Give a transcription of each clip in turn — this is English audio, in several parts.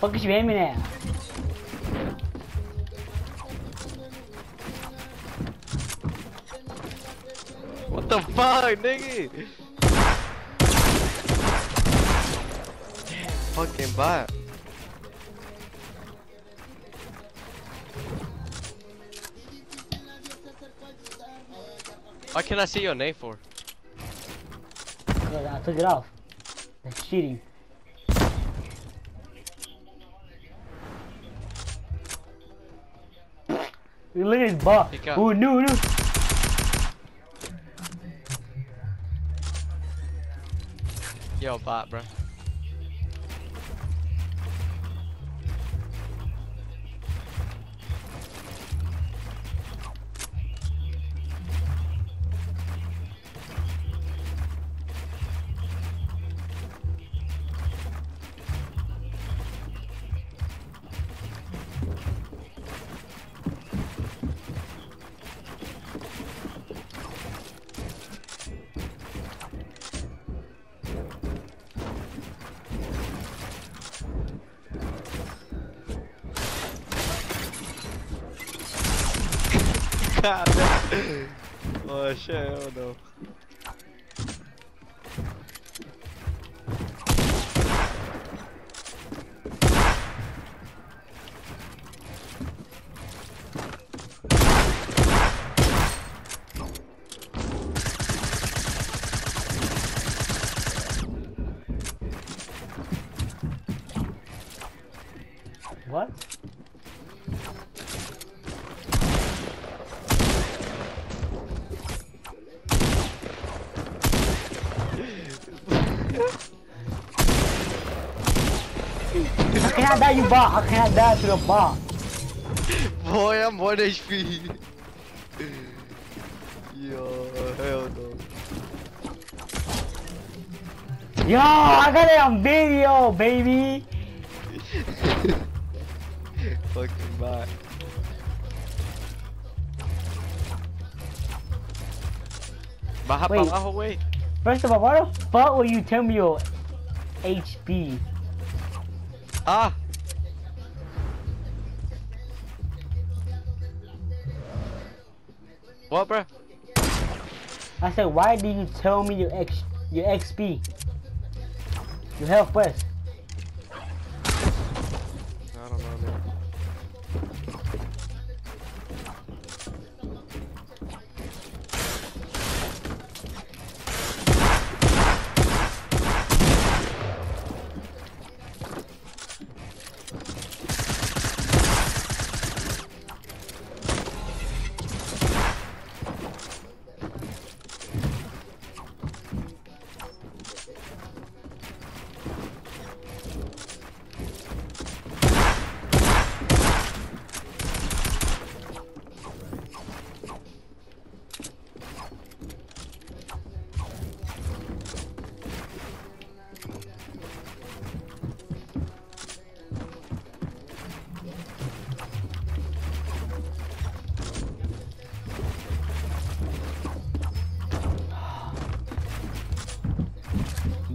Fuck is you aiming at? What the fuck, nigga? Fucking bot. Why can't I see your name for? I took it off. That's cheating. Look at his got- Ooh, no, no. Yo, bot, bro. God damn. Oh shit, hell no. What? I can't die, you bot. I can't die to the bot. Boy, I'm 1 HP. Yo, hell no. Yo, I got it on video, baby. Fucking bot. Baja Wait. para abajo, wey. First of all, why the fuck will you tell me your HP? Ah! What, bro? I said, why did you tell me your X, your XP? Your health first. I don't know, man.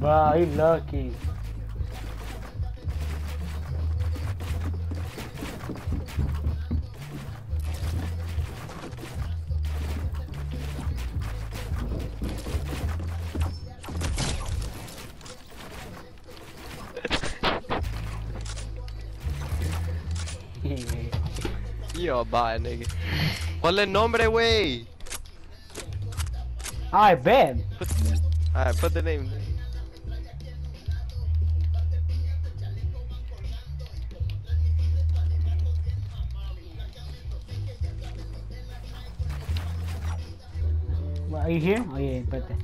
Bro, you lucky. Yo, bot, nigga. Ponle el nombre, wey. I bet. Alright, put the name. Are you here? Oh yeah, espérate.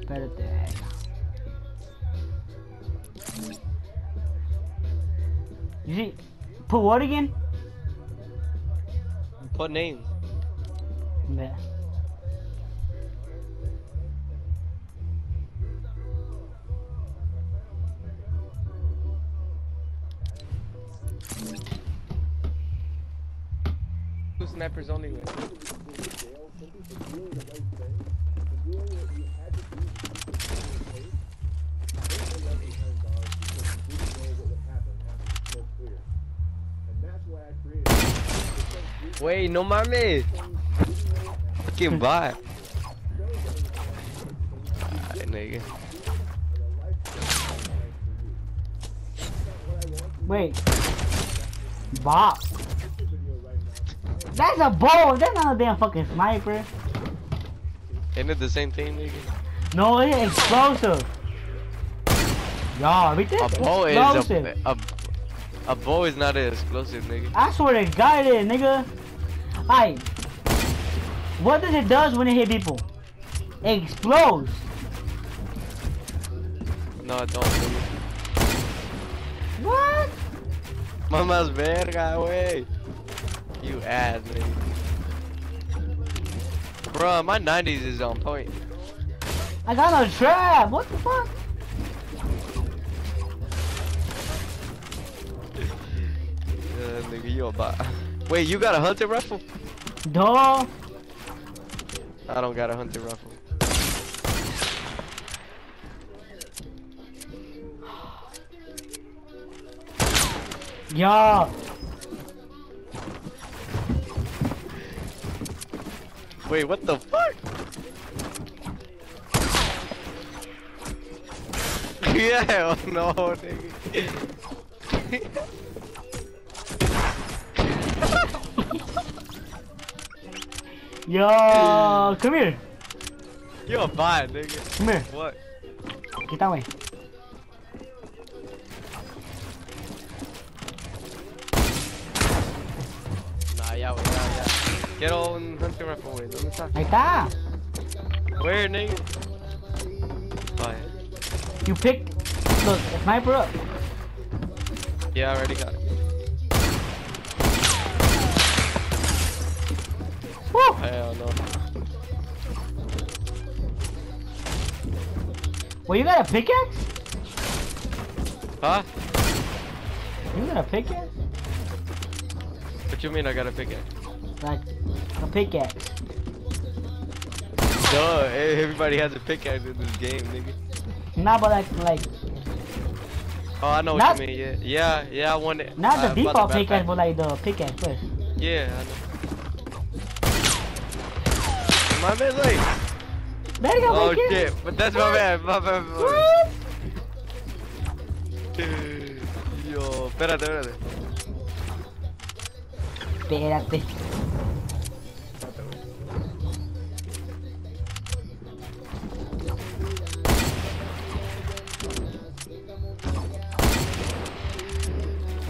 Espérate. You see, put what again? Put names. Bet. Two snipers only, for doing the right thing, for doing what you had to do to keep the family safe, don't lay out behind bars because you didn't know what would happen after the smoke cleared. And that's why I created Wait, no mames! Que bye. Ai, nigga. Wait. Bop. That's a bow. That's not a damn fucking sniper. Ain't it the same thing, nigga? No, it's explosive. Y'all, read this. A bow is explosive. a, a a bow is not an explosive, nigga. I swear to God it is, nigga. Alright. What does it does when it hit people? It explodes. No, I don't, nigga. What? Mama's verga, wey. You ass, nigga. Bruh, my 90s is on point. I got no trap. What the fuck? Uh, nigga, you a bot. Wait, you got a hunting rifle? Dog. I don't got a hunting rifle. Yo. Wait, what the fuck? yeah, oh no, nigga. Yo. Come here. you a bot, nigga. Come here. What? Get that way. Get hunting rifle, wait, let me talk. Ahí está. Where, nigga? Yeah. You picked. Look, sniper up. Yeah, I already got it. Woo. Hell no. Well, you got a pickaxe? Huh? You got a pickaxe? What you mean I got a pickaxe? Like a pickaxe. Eh, everybody has a pickaxe in this game, nigga. Not but like like Oh, I know Not- what you mean, yeah. Yeah, yeah, I want it. not I the default backpack. pickaxe, but like the pickaxe first. Yeah, I know. My man's like, There you go, oh make it. shit, but that's my man, my man. What? man. Yo, espérate, espérate. Espérate.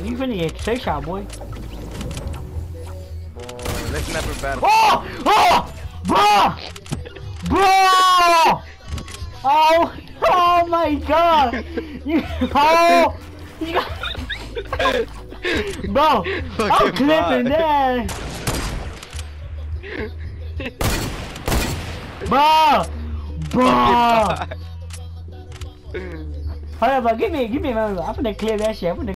You finna get trick shot, boy. Oh, let's never battle. Oh! Oh! Bro! Bro! Oh! Oh my god! You, oh! You got, bro! I'm Fucking clipping bot. that! Bro! Bro! Hold up, bro. Give me, give me a moment. I'm gonna clear that shit. I'm gonna